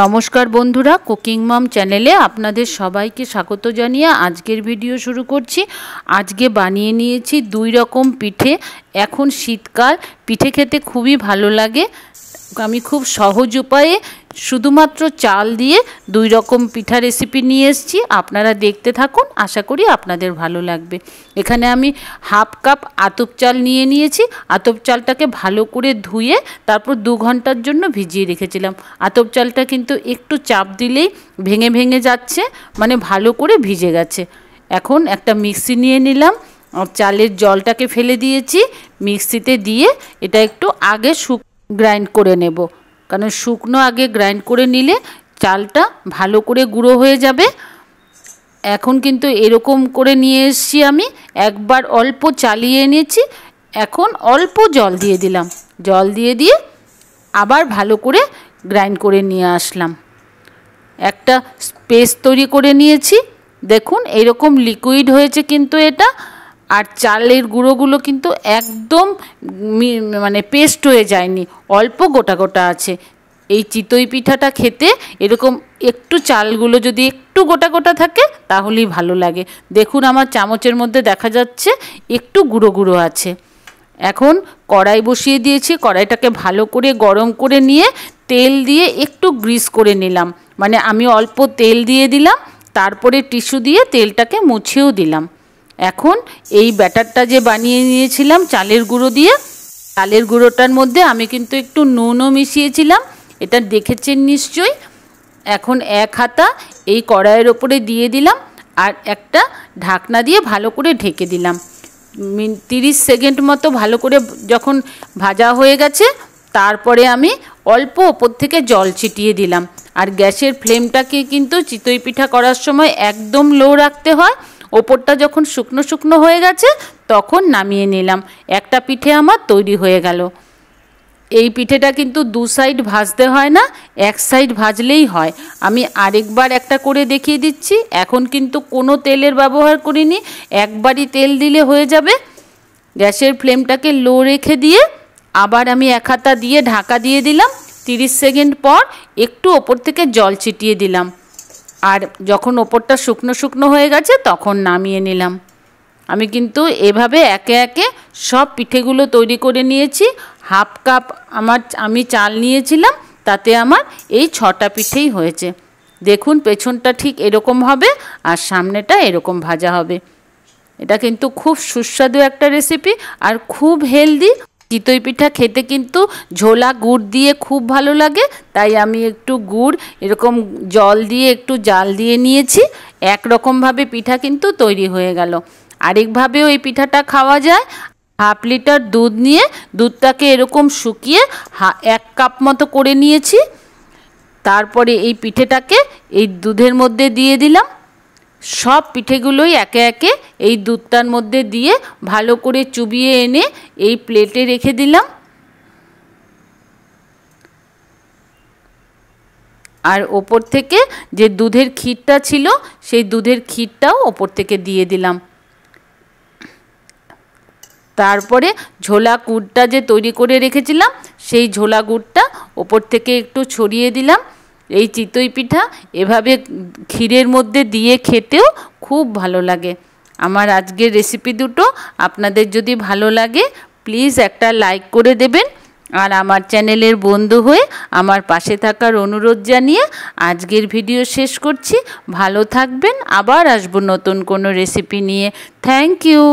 নমস্কার বন্ধুরা, কুকিং মাম চ্যানেলে আপনাদের সবাইকে স্বাগত জানিয়ে আজকের ভিডিও শুরু করছি। আজকে বানিয়ে নিয়েছি দুই রকম পিঠে। এখন শীতকাল, পিঠে খেতে খুবই ভালো লাগে। আমি খুব সহজ উপায়ে শুধুমাত্র চাল দিয়ে দুই রকম পিঠা রেসিপি নিয়ে এসেছি। আপনারা দেখতে থাকুন, আশা করি আপনাদের ভালো লাগবে। এখানে আমি হাফ কাপ আতপ চাল নিয়ে নিয়েছি। আতপ চালটাকে ভালো করে ধুয়ে তারপর দু ঘণ্টার জন্য ভিজিয়ে রেখেছিলাম। আতপ চালটা কিন্তু একটু চাপ দিলেই ভেঙে ভেঙে যাচ্ছে মানে ভালো করে ভিজে গেছে। এখন একটা মিক্সি নিয়ে নিলাম। চালের জলটাকে ফেলে দিয়েছি। মিক্সিতে দিয়ে এটা একটু আগে শুক গ্রাইন্ড করে নেব। কারণ শুকনো আগে গ্রাইন্ড করে নিলে চালটা ভালো করে গুঁড়ো হয়ে যাবে। এখন কিন্তু এরকম করে নিয়ে এসছি আমি, একবার অল্প চালিয়ে এনেছি, এখন অল্প জল দিয়ে দিলাম। জল দিয়ে দিয়ে আবার ভালো করে গ্রাইন্ড করে নিয়ে আসলাম। একটা পেস্ট তৈরি করে নিয়েছি। দেখুন, এরকম লিকুইড হয়েছে কিন্তু এটা। আর চালের গুঁড়োগুলো কিন্তু একদম মানে পেস্ট হয়ে যায়নি, অল্প গোটা গোটা আছে। এই চিতই পিঠাটা খেতে এরকম একটু চালগুলো যদি একটু গোটা গোটা থাকে, তাহলেই ভালো লাগে। দেখুন আমার চামচের মধ্যে দেখা যাচ্ছে একটু গুঁড়ো গুঁড়ো আছে। এখন কড়াই বসিয়ে দিয়েছি, কড়াইটাকে ভালো করে গরম করে নিয়ে তেল দিয়ে একটু গ্রিস করে নিলাম। মানে আমি অল্প তেল দিয়ে দিলাম, তারপরে টিস্যু দিয়ে তেলটাকে মুছেও দিলাম। এখন এই ব্যাটারটা যে বানিয়ে নিয়েছিলাম, চালের গুঁড়ো দিয়ে, চালের গুঁড়োটার মধ্যে আমি কিন্তু একটু নুনও মিশিয়েছিলাম। এটা দেখেছেন নিশ্চয়ই? এখন এক হাতা এই কড়াইয়ের ওপরে দিয়ে দিলাম আর একটা ঢাকনা দিয়ে ভালো করে ঢেকে দিলাম। তিরিশ সেকেন্ড মতো ভালো করে যখন ভাজা হয়ে গেছে, তারপরে আমি অল্প ওপর থেকে জল ছিটিয়ে দিলাম। আর গ্যাসের ফ্লেমটাকে কিন্তু চিতই পিঠা করার সময় একদম লো রাখতে হয়। ওপরটা যখন শুকনো শুকনো হয়ে গেছে, তখন নামিয়ে নিলাম। একটা পিঠে আমার তৈরি হয়ে গেল। এই পিঠেটা কিন্তু দু সাইড ভাজতে হয় না, এক সাইড ভাজলেই হয়। আমি আরেকবার একটা করে দেখিয়ে দিচ্ছি। এখন কিন্তু কোনো তেলের ব্যবহার করিনি। একবারই তেল দিলে হয়ে যাবে। গ্যাসের ফ্লেমটাকে লো রেখে দিয়ে আবার আমি এক হাতা দিয়ে ঢাকা দিয়ে দিলাম। তিরিশ সেকেন্ড পর একটু ওপর থেকে জল ছিটিয়ে দিলাম। আর যখন ওপরটা শুকনো শুকনো হয়ে গেছে, তখন নামিয়ে নিলাম। আমি কিন্তু এভাবে একে একে সব পিঠেগুলো তৈরি করে নিয়েছি। হাফ কাপ আমার, আমি চাল নিয়েছিলাম, তাতে আমার এই ছটা পিঠেই হয়েছে। দেখুন, পেছনটা ঠিক এরকম হবে আর সামনেটা এরকম ভাজা হবে। এটা কিন্তু খুব সুস্বাদু একটা রেসিপি আর খুব হেলদি চিতই পিঠা খেতে কিন্তু ঝোলা গুড় দিয়ে খুব ভালো লাগে, তাই আমি একটু গুড়, এরকম জল দিয়ে একটু জাল দিয়ে নিয়েছি, একরকমভাবে পিঠা কিন্তু তৈরি হয়ে গেল। আরেকভাবেও এই পিঠাটা খাওয়া যায়, হাফ লিটার দুধ নিয়ে দুধটাকে এরকম শুকিয়ে এক কাপ মতো করে নিয়েছি, তারপরে এই পিঠেটাকে এই দুধের মধ্যে দিয়ে দিলাম। সব পিঠেগুলোই একে একে এই দুধটার মধ্যে দিয়ে ভালো করে চুবিয়ে এনে এই প্লেটে রেখে দিলাম। আর ওপর থেকে যে দুধের ক্ষীরটা ছিল, সেই দুধের ক্ষীরটাও ওপর থেকে দিয়ে দিলাম। তারপরে ঝোলা গুড়টা যে তৈরি করে রেখেছিলাম, সেই ঝোলা গুড়টা ওপর থেকে একটু ছড়িয়ে দিলাম। এই চিতই পিঠা এভাবে ক্ষীরের মধ্যে দিয়ে খেতেও খুব ভালো লাগে। আমার আজকের রেসিপি দুটো, আপনাদের যদি ভালো লাগে প্লিজ একটা লাইক করে দেবেন আর আমার চ্যানেলের বন্ধু হয়ে আমার পাশে থাকার অনুরোধ জানিয়ে আজকের ভিডিও শেষ করছি। ভালো থাকবেন, আবার আসব নতুন কোনো রেসিপি নিয়ে। Thank you